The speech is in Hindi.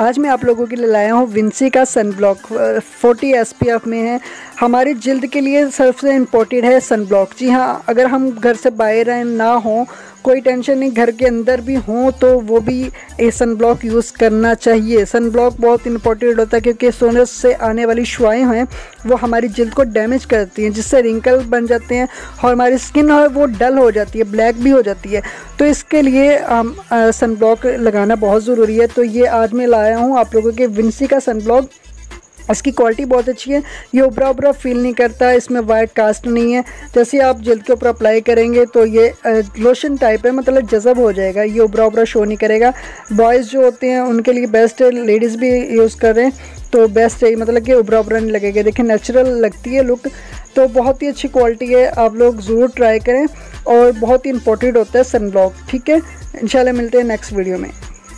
आज मैं आप लोगों के लिए लाया हूँ विंसी का सन ब्लॉक फोर्टी एस में है। हमारी जल्द के लिए सबसे इम्पोर्टेंट है सन ब्लॉक जी हाँ अगर हम घर से बाहर ना हों, कोई टेंशन नहीं, घर के अंदर भी हों तो वो भी सन ब्लॉक यूज़ करना चाहिए। सन ब्लॉक बहुत इंपॉर्टेंट होता है क्योंकि सोने से आने वाली शुआएँ हैं, वो हमारी जल्द को डैमेज करती हैं, जिससे रिंकल बन जाते हैं और हमारी स्किन है, वो डल हो जाती है ब्लैक भी हो जाती है। तो इसके लिए हम सन ब्लॉक लगाना बहुत ज़रूरी है। तो ये आज मैं लाया हूँ आप लोगों के विंसी का सन ब्लॉक इसकी क्वालिटी बहुत अच्छी है। ये उबरा उबरा फील नहीं करता, इसमें वाइट कास्ट नहीं है। जैसे आप जल्द के ऊपर अप्लाई करेंगे तो ये लोशन टाइप है मतलब जज़ब हो जाएगा। ये उबरा उबरा शो नहीं करेगा। बॉयज़ जो होते हैं, उनके लिए बेस्ट है। लेडीज़ भी यूज़ कर रहे हैं तो बेस्ट है। मतलब कि उबरा उबरा नहीं लगेगा। देखिए नेचुरल लगती है लुक तो बहुत ही अच्छी क्वालिटी है। आप लोग ज़रूर ट्राई करें और बहुत ही इंपॉर्टेंट होता है सन ब्लॉक ठीक है? इंशाल्लाह मिलते हैं नेक्स्ट वीडियो में।